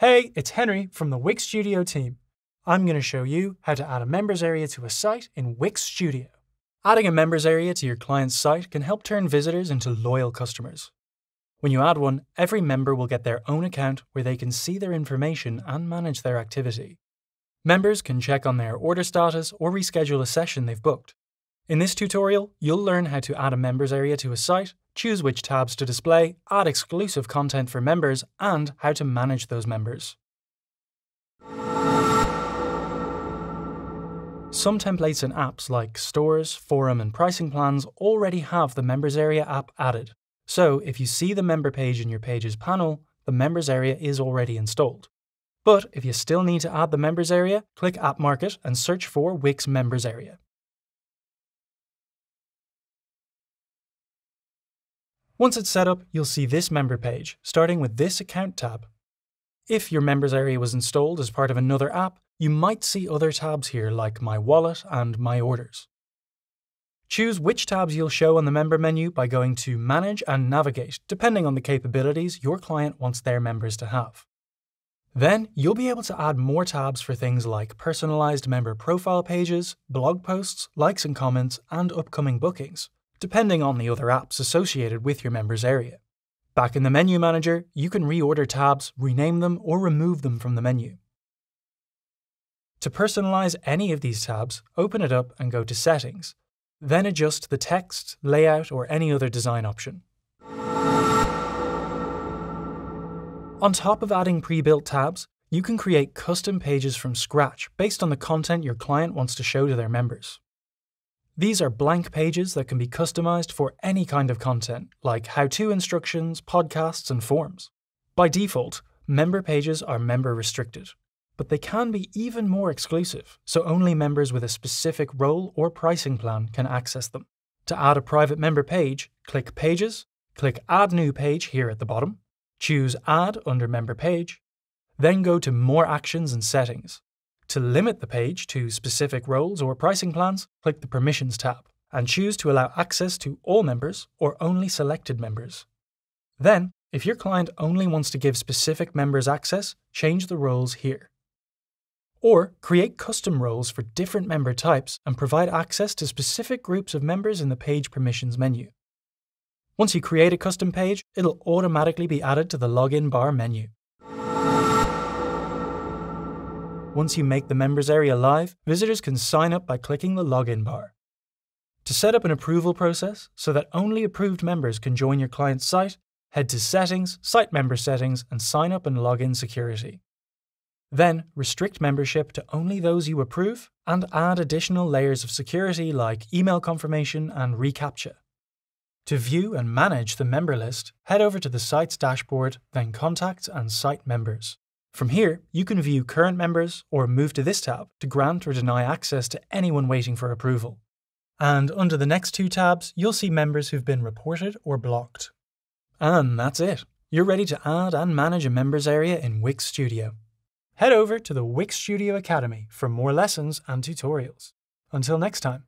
Hey, it's Henry from the Wix Studio team. I'm going to show you how to add a members area to a site in Wix Studio. Adding a members area to your client's site can help turn visitors into loyal customers. When you add one, every member will get their own account where they can see their information and manage their activity. Members can check on their order status or reschedule a session they've booked. In this tutorial, you'll learn how to add a members area to a site, choose which tabs to display, add exclusive content for members, and how to manage those members. Some templates and apps like stores, forum, and pricing plans already have the members area app added. So if you see the member page in your pages panel, the members area is already installed. But if you still need to add the members area, click App Market and search for Wix Members Area. Once it's set up, you'll see this member page, starting with this Account tab. If your members area was installed as part of another app, you might see other tabs here like My Wallet and My Orders. Choose which tabs you'll show on the member menu by going to Manage and Navigate, depending on the capabilities your client wants their members to have. Then, you'll be able to add more tabs for things like personalized member profile pages, blog posts, likes and comments, and upcoming bookings, depending on the other apps associated with your members area. Back in the menu manager, you can reorder tabs, rename them, or remove them from the menu. To personalize any of these tabs, open it up and go to Settings. Then adjust the text, layout, or any other design option. On top of adding pre-built tabs, you can create custom pages from scratch based on the content your client wants to show to their members. These are blank pages that can be customized for any kind of content, like how-to instructions, podcasts, and forms. By default, member pages are member restricted, but they can be even more exclusive, so only members with a specific role or pricing plan can access them. To add a private member page, click Pages, click Add New Page here at the bottom, choose Add under Member Page, then go to More Actions and Settings. To limit the page to specific roles or pricing plans, click the Permissions tab and choose to allow access to all members or only selected members. Then, if your client only wants to give specific members access, change the roles here. Or create custom roles for different member types and provide access to specific groups of members in the Page Permissions menu. Once you create a custom page, it'll automatically be added to the login bar menu. Once you make the members area live, visitors can sign up by clicking the login bar. To set up an approval process so that only approved members can join your client's site, head to Settings, Site Member Settings, and Sign Up and Login Security. Then, restrict membership to only those you approve and add additional layers of security like email confirmation and reCAPTCHA. To view and manage the member list, head over to the site's dashboard, then Contacts and Site Members. From here, you can view current members or move to this tab to grant or deny access to anyone waiting for approval. And under the next two tabs, you'll see members who've been reported or blocked. And that's it. You're ready to add and manage a members area in Wix Studio. Head over to the Wix Studio Academy for more lessons and tutorials. Until next time.